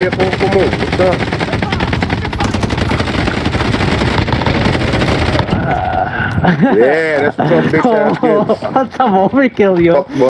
Get one for more. What's up? Yeah, that's i'm big. That's some overkill, yo.